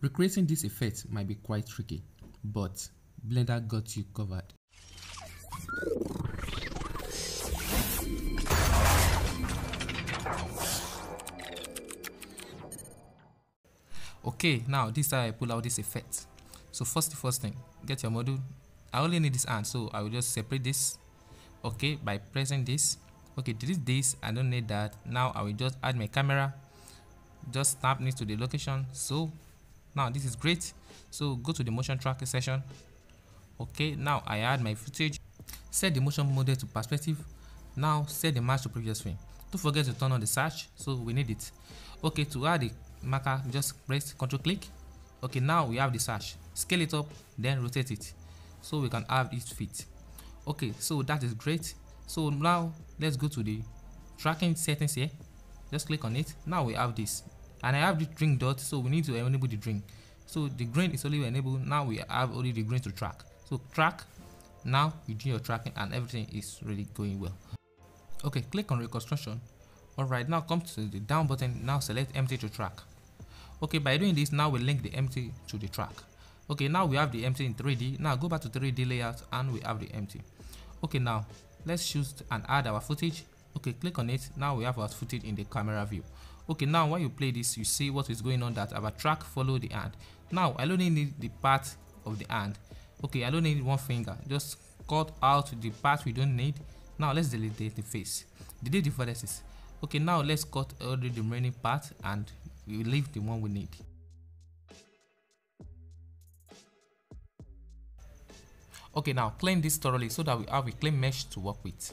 Recreating this effect might be quite tricky, but Blender got you covered. Okay, now this is how I pull out this effect. So first the first thing, get your model. I only need this hand, so I will just separate this. Okay, by pressing this. Okay, delete this. I don't need that. Now I will just add my camera. Just snap this to the location. So now this is great. So go to the motion tracking session. Okay, now I add my footage. Set the motion model to perspective. Now set the match to previous frame. Don't forget to turn on the search. So we need it. Okay, to add the marker just press ctrl click okay now we have the sash scale it up then rotate it so we can have it fit okay so that is great so now let's go to the tracking settings here just click on it now we have this and i have the drink dot so we need to enable the drink. so the grain is only enabled now we have only the green to track so track now you do your tracking and everything is really going well okay click on reconstruction Alright, now come to the down button, now select empty to track. Okay, by doing this, now we link the empty to the track. Okay, now we have the empty in 3D. Now go back to 3D layout and we have the empty. Okay, now let's choose and add our footage. Okay, click on it. Now we have our footage in the camera view. Okay, now when you play this, you see what is going on that our track follow the hand. Now I only need the part of the hand. Okay, I don't need one finger. Just cut out the part we don't need. Now let's delete the face. Delete the vertices okay now let's cut all the remaining part and we leave the one we need okay now clean this thoroughly so that we have a clean mesh to work with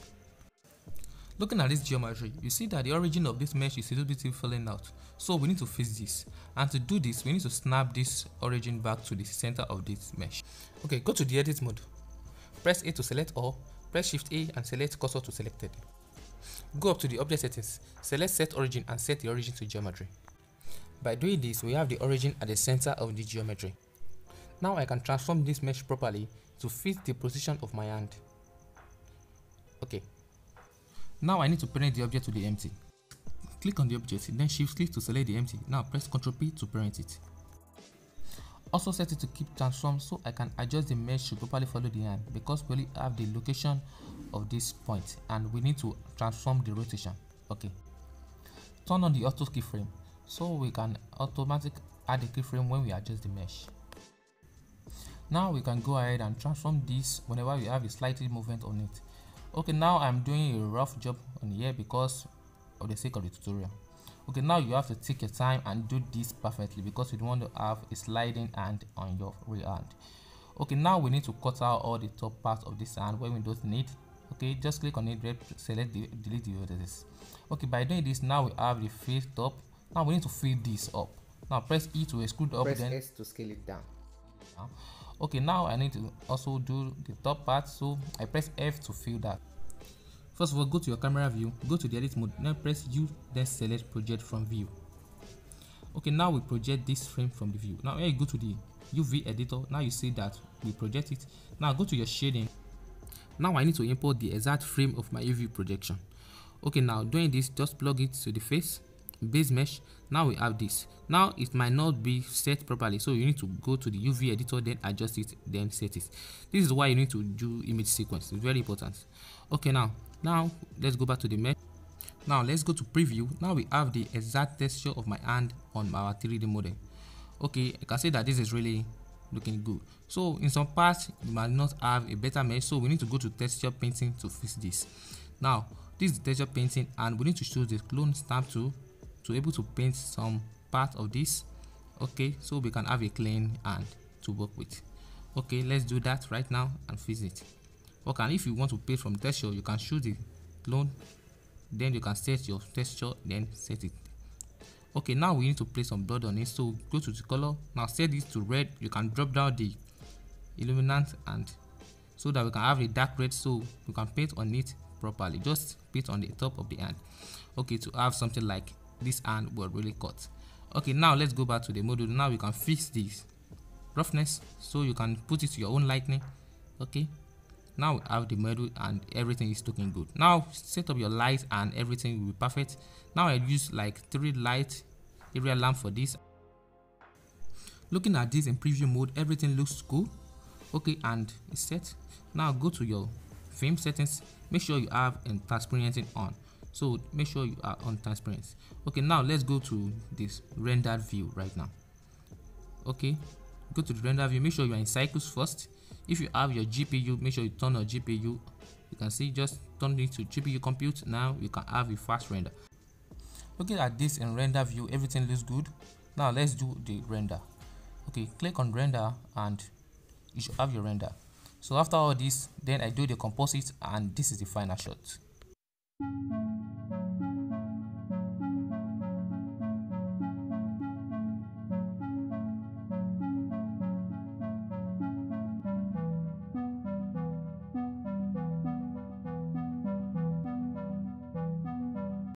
looking at this geometry you see that the origin of this mesh is a little bit filling out so we need to fix this and to do this we need to snap this origin back to the center of this mesh okay go to the edit mode press a to select all press shift a and select cursor to selected Go up to the object settings, select set origin and set the origin to geometry. By doing this, we have the origin at the center of the geometry. Now I can transform this mesh properly to fit the position of my hand. Now I need to parent the object to the empty. Click on the object, then shift click to select the empty. Now press Ctrl P to parent it. Also set it to keep transform so I can adjust the mesh to properly follow the hand because we only have the location of this point and we need to transform the rotation okay turn on the auto keyframe so we can automatic add a keyframe when we adjust the mesh now we can go ahead and transform this whenever we have a slightly movement on it okay now i'm doing a rough job on here because of the sake of the tutorial. Okay now you have to take your time and do this perfectly because you don't want to have a sliding hand on your rear hand. Okay now we need to cut out all the top parts of this hand when we don't need. Okay just click on it select the delete the others okay by doing this now we have the face top. Now we need to fill this up. Now press e to extrude up press then s to scale it down okay now i need to also do the top part so i press f to fill that. First of all go to your camera view go to the edit mode then press u then select project from view. Okay now we project this frame from the view. Now when you go to the uv editor now you see that we project it. Now go to your shading. Now I need to import the exact frame of my UV projection. Okay, now doing this, just plug it to the face, base mesh. Now we have this. Now it might not be set properly, so you need to go to the UV editor, then adjust it, then set it. This is why you need to do image sequence. It's very important. Okay, now, now let's go back to the mesh. Now let's go to preview. Now we have the exact texture of my hand on our 3D model. Okay, I can say that this is really looking good so in some parts you might not have a better mesh so we need to go to texture painting to fix this now this is texture painting and we need to choose the clone stamp tool to able to paint some part of this okay so we can have a clean hand to work with. Okay let's do that right now and fix it. Okay and if you want to paint from texture you can choose the clone then you can set your texture then set it. Okay now we need to place some blood on it so go to the color. Now set this to red you can drop down the illuminant and so that we can have a dark red so we can paint on it properly. Just paint on the top of the hand. Okay to have something like this hand will really cut. Okay now let's go back to the model now we can fix this roughness so you can put it to your own lighting okay? Now we have the model and everything is looking good. Now set up your light and everything will be perfect. Now i use like three light area lamp for this. Looking at this in preview mode everything looks cool okay and it's set. Now go to your film settings. Make sure you have transparency on so make sure you are on transparency. Okay now let's go to this rendered view right now. Okay go to the render view. Make sure you're in cycles first. If you have your gpu make sure you turn on gpu you can see just turn it to gpu compute. Now you can have a fast render. Looking at this in render view everything looks good. Now let's do the render. Okay click on render and you should have your render. So after all this then i do the composite and this is the final shot